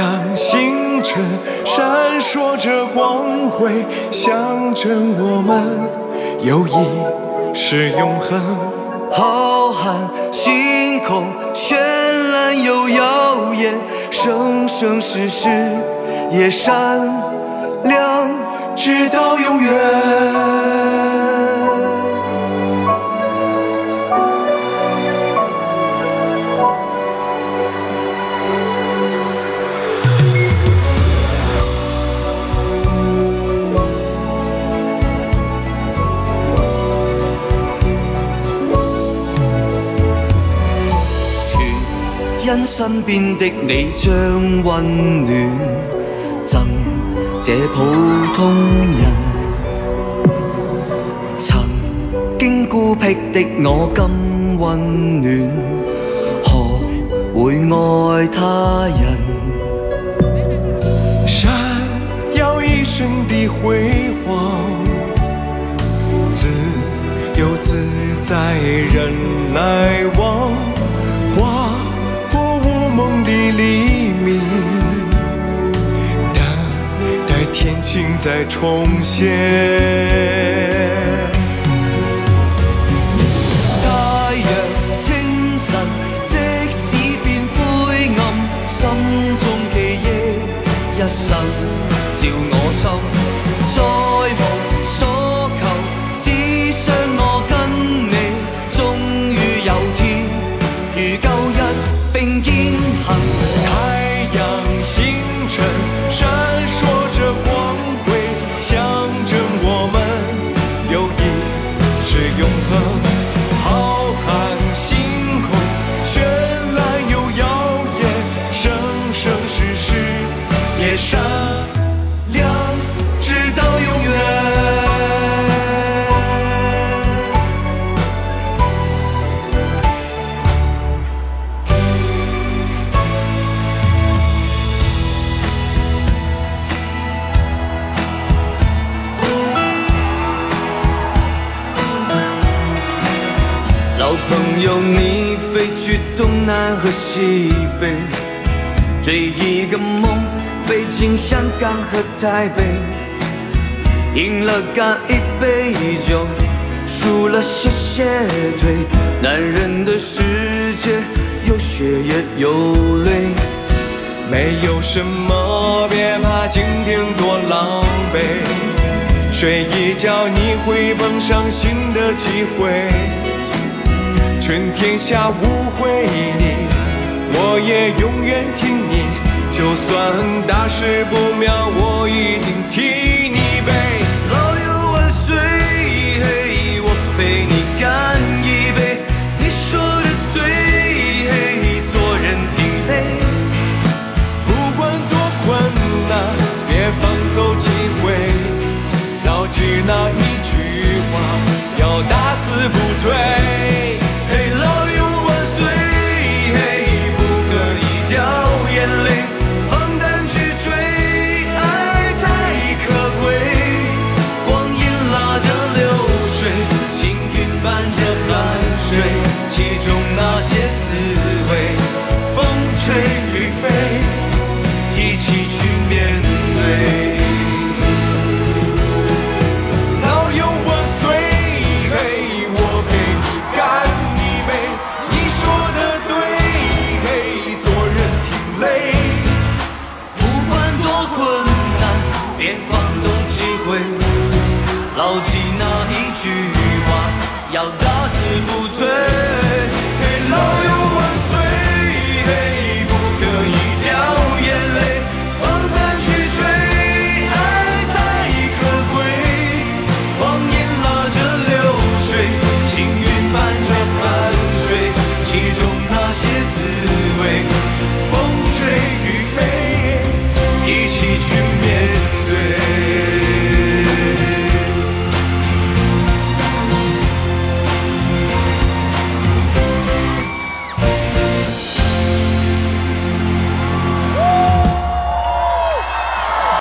像星辰闪烁着光辉象征我们友谊是永恒浩瀚星空绚烂又耀眼生生世世也善良直到永远。因身边的你将温暖赠这普通人，曾经孤僻的我今温暖，何会爱他人？闪耀一生的辉煌，自由自在人来往，再重现。太阳星辰，即使变灰暗，心中记忆一生照我心，再无所求，只想我跟你终于有天如旧日。并肩永恒。有，你飞去东南和西北，追一个梦，北京、香港和台北，赢了干一杯酒，输了谢谢腿。男人的世界有血也有泪，没有什么，别怕今天多狼狈，睡一觉你会碰上新的机会。全天下无悔你，我也永远听你。就算大事不妙，我一定替你背。老友万岁，我陪你干一杯。你说的对，做人挺累。不管多困难，别放走机会。牢记那一句话，要打死不退。吹雨飞，一起去面对。老友万岁，嘿，我陪你干一杯。你说的对，嘿，做人挺累。不管多困难，别放纵机会，牢记那一句话，要打死不退。